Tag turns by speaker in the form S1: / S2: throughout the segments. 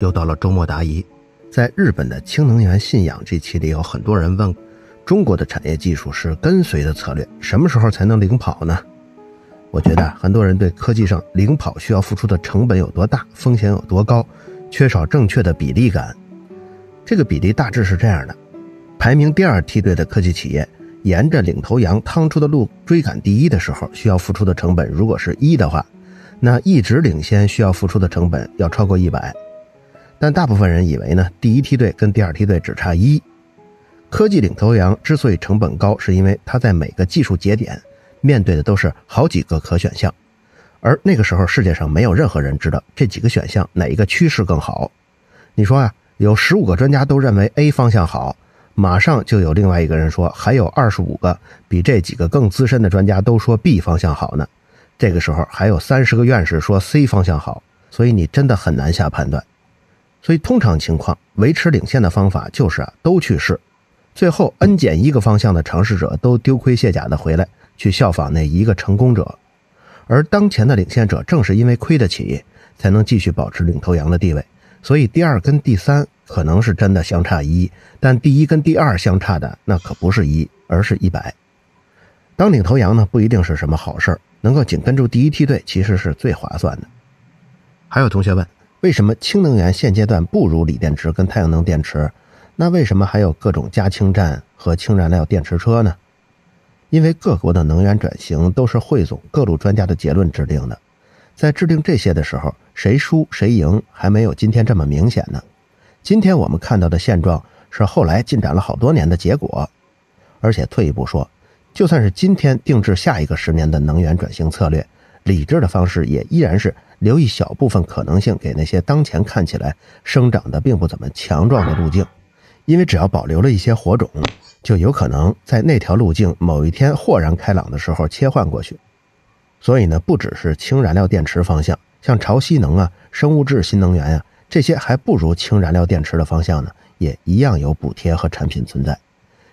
S1: 又到了周末答疑，在日本的氢能源信仰这期里，有很多人问：中国的产业技术是跟随的策略，什么时候才能领跑呢？我觉得很多人对科技上领跑需要付出的成本有多大，风险有多高，缺少正确的比例感。这个比例大致是这样的：排名第二梯队的科技企业，沿着领头羊趟出的路追赶第一的时候，需要付出的成本如果是一的话，那一直领先需要付出的成本要超过一百。但大部分人以为呢，第一梯队跟第二梯队只差一。科技领头羊之所以成本高，是因为它在每个技术节点面对的都是好几个可选项，而那个时候世界上没有任何人知道这几个选项哪一个趋势更好。你说啊，有十五个专家都认为 A 方向好，马上就有另外一个人说还有二十五个比这几个更资深的专家都说 B 方向好呢。这个时候还有三十个院士说 C 方向好，所以你真的很难下判断。所以，通常情况，维持领先的方法就是啊，都去试，最后 n 减一个方向的尝试者都丢盔卸甲的回来，去效仿那一个成功者。而当前的领先者正是因为亏得起，才能继续保持领头羊的地位。所以，第二跟第三可能是真的相差一，但第一跟第二相差的那可不是一，而是一百。当领头羊呢，不一定是什么好事儿，能够紧跟住第一梯队，其实是最划算的。还有同学问。为什么氢能源现阶段不如锂电池跟太阳能电池？那为什么还有各种加氢站和氢燃料电池车呢？因为各国的能源转型都是汇总各路专家的结论制定的，在制定这些的时候，谁输谁赢还没有今天这么明显呢。今天我们看到的现状是后来进展了好多年的结果，而且退一步说，就算是今天定制下一个十年的能源转型策略，理智的方式也依然是。留一小部分可能性给那些当前看起来生长的并不怎么强壮的路径，因为只要保留了一些火种，就有可能在那条路径某一天豁然开朗的时候切换过去。所以呢，不只是氢燃料电池方向，像潮汐能啊、生物质新能源呀这些还不如氢燃料电池的方向呢，也一样有补贴和产品存在。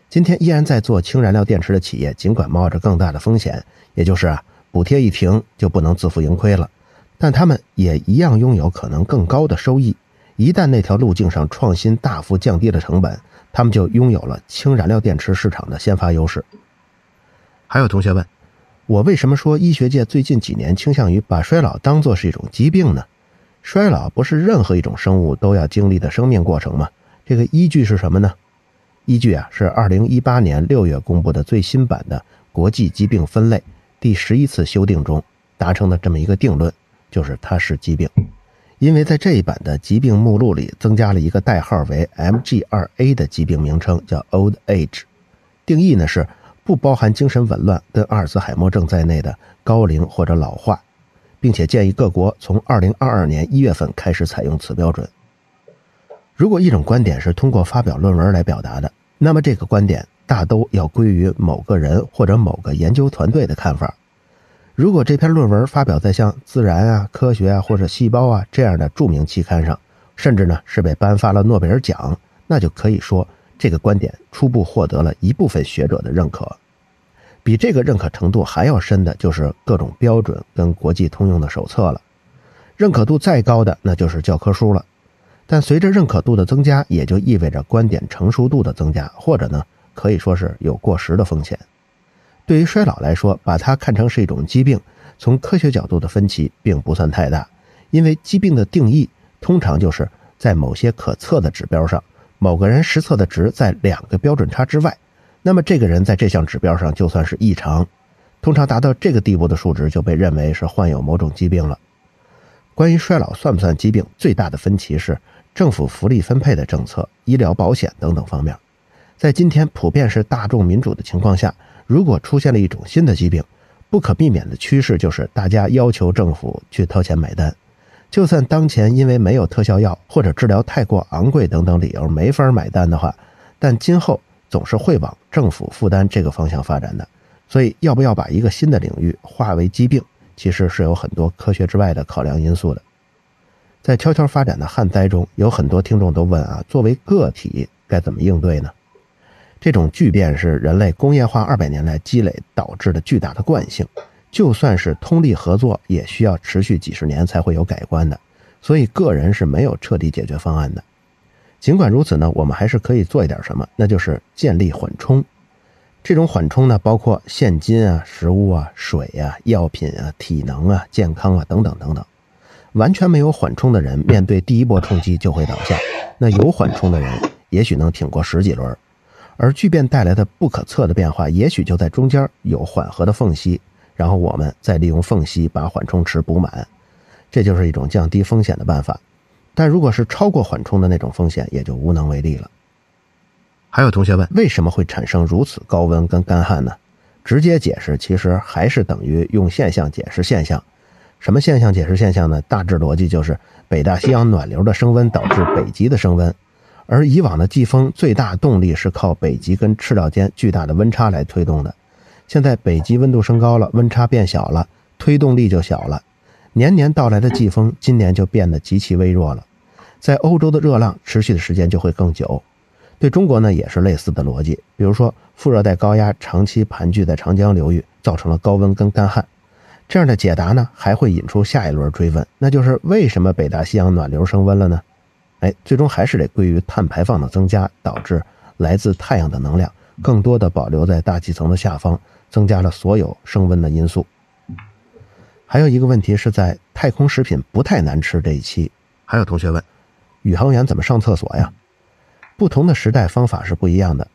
S1: 今天依然在做氢燃料电池的企业，尽管冒着更大的风险，也就是啊，补贴一停就不能自负盈亏了。但他们也一样拥有可能更高的收益。一旦那条路径上创新大幅降低了成本，他们就拥有了氢燃料电池市场的先发优势。还有同学问，我为什么说医学界最近几年倾向于把衰老当作是一种疾病呢？衰老不是任何一种生物都要经历的生命过程吗？这个依据是什么呢？依据啊是二零一八年六月公布的最新版的国际疾病分类第十一次修订中达成的这么一个定论。就是它是疾病，因为在这一版的疾病目录里增加了一个代号为 MG2A 的疾病名称，叫 Old Age，定义呢是不包含精神紊乱跟阿尔兹海默症在内的高龄或者老化，并且建议各国从2022年1月份开始采用此标准。如果一种观点是通过发表论文来表达的，那么这个观点大都要归于某个人或者某个研究团队的看法。如果这篇论文发表在像《自然》啊、《科学》啊或者《细胞》啊这样的著名期刊上，甚至呢是被颁发了诺贝尔奖，那就可以说这个观点初步获得了一部分学者的认可。比这个认可程度还要深的就是各种标准跟国际通用的手册了。认可度再高的那就是教科书了。但随着认可度的增加，也就意味着观点成熟度的增加，或者呢可以说是有过时的风险。对于衰老来说，把它看成是一种疾病，从科学角度的分歧并不算太大，因为疾病的定义通常就是在某些可测的指标上，某个人实测的值在两个标准差之外，那么这个人在这项指标上就算是异常，通常达到这个地步的数值就被认为是患有某种疾病了。关于衰老算不算疾病，最大的分歧是政府福利分配的政策、医疗保险等等方面，在今天普遍是大众民主的情况下。如果出现了一种新的疾病，不可避免的趋势就是大家要求政府去掏钱买单。就算当前因为没有特效药或者治疗太过昂贵等等理由没法买单的话，但今后总是会往政府负担这个方向发展的。所以，要不要把一个新的领域化为疾病，其实是有很多科学之外的考量因素的。在悄悄发展的旱灾中，有很多听众都问啊，作为个体该怎么应对呢？这种巨变是人类工业化二百年来积累导致的巨大的惯性，就算是通力合作，也需要持续几十年才会有改观的。所以个人是没有彻底解决方案的。尽管如此呢，我们还是可以做一点什么，那就是建立缓冲。这种缓冲呢，包括现金啊、食物啊、水啊、药品啊、体能啊、健康啊等等等等。完全没有缓冲的人，面对第一波冲击就会倒下；那有缓冲的人，也许能挺过十几轮。而巨变带来的不可测的变化，也许就在中间有缓和的缝隙，然后我们再利用缝隙把缓冲池补满，这就是一种降低风险的办法。但如果是超过缓冲的那种风险，也就无能为力了。还有同学问，为什么会产生如此高温跟干旱呢？直接解释，其实还是等于用现象解释现象。什么现象解释现象呢？大致逻辑就是北大西洋暖流的升温导致北极的升温，而以往的季风最大动力是靠北极跟赤道间巨大的温差来推动的。现在北极温度升高了，温差变小了，推动力就小了。年年到来的季风今年就变得极其微弱了，在欧洲的热浪持续的时间就会更久。对中国呢也是类似的逻辑，比如说副热带高压长期盘踞在长江流域，造成了高温跟干旱。这样的解答呢，还会引出下一轮追问，那就是为什么北大西洋暖流升温了呢？哎，最终还是得归于碳排放的增加，导致来自太阳的能量更多的保留在大气层的下方，增加了所有升温的因素。还有一个问题是在太空食品不太难吃这一期，还有同学问，宇航员怎么上厕所呀？不同的时代方法是不一样的。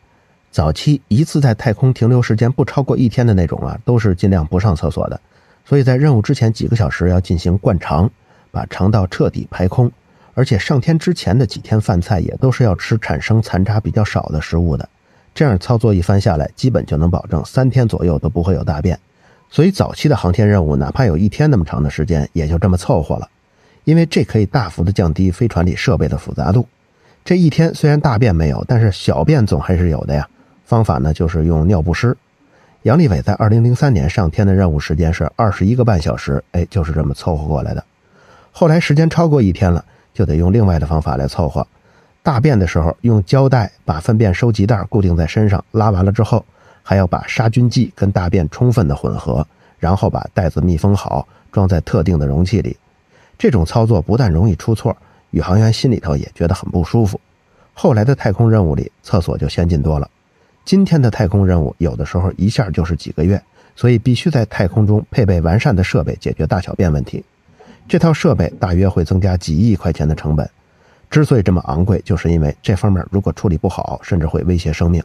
S1: 早期一次在太空停留时间不超过一天的那种啊，都是尽量不上厕所的。所以在任务之前几个小时要进行灌肠，把肠道彻底排空，而且上天之前的几天饭菜也都是要吃产生残渣比较少的食物的。这样操作一番下来，基本就能保证三天左右都不会有大便。所以早期的航天任务，哪怕有一天那么长的时间，也就这么凑合了，因为这可以大幅的降低飞船里设备的复杂度。这一天虽然大便没有，但是小便总还是有的呀。方法呢，就是用尿不湿。杨利伟在二零零三年上天的任务时间是二十一个半小时，哎，就是这么凑合过来的。后来时间超过一天了，就得用另外的方法来凑合。大便的时候用胶带把粪便收集袋固定在身上，拉完了之后还要把杀菌剂跟大便充分的混合，然后把袋子密封好，装在特定的容器里。这种操作不但容易出错，宇航员心里头也觉得很不舒服。后来的太空任务里，厕所就先进多了。今天的太空任务有的时候一下就是几个月，所以必须在太空中配备完善的设备解决大小便问题。这套设备大约会增加几亿块钱的成本。之所以这么昂贵，就是因为这方面如果处理不好，甚至会威胁生命。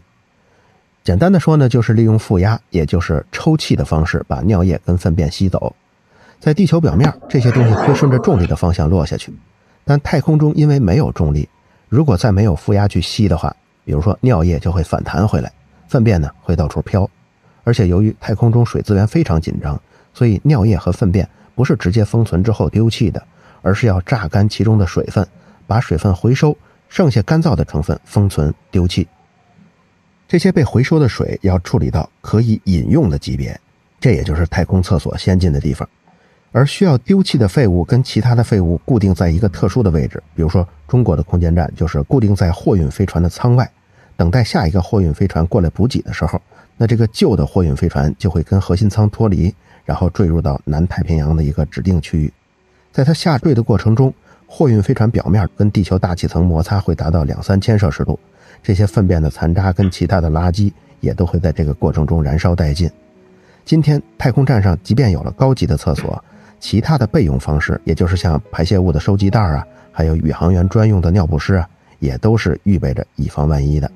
S1: 简单的说呢，就是利用负压，也就是抽气的方式，把尿液跟粪便吸走。在地球表面，这些东西会顺着重力的方向落下去，但太空中因为没有重力，如果再没有负压去吸的话，比如说尿液就会反弹回来，粪便呢会到处飘，而且由于太空中水资源非常紧张，所以尿液和粪便不是直接封存之后丢弃的，而是要榨干其中的水分，把水分回收，剩下干燥的成分封存丢弃。这些被回收的水要处理到可以饮用的级别，这也就是太空厕所先进的地方。而需要丢弃的废物跟其他的废物固定在一个特殊的位置，比如说中国的空间站就是固定在货运飞船的舱外，等待下一个货运飞船过来补给的时候，那这个旧的货运飞船就会跟核心舱脱离，然后坠入到南太平洋的一个指定区域。在它下坠的过程中，货运飞船表面跟地球大气层摩擦会达到两三千摄氏度，这些粪便的残渣跟其他的垃圾也都会在这个过程中燃烧殆尽。今天太空站上即便有了高级的厕所。其他的备用方式，也就是像排泄物的收集袋啊，还有宇航员专用的尿不湿啊，也都是预备着以防万一的。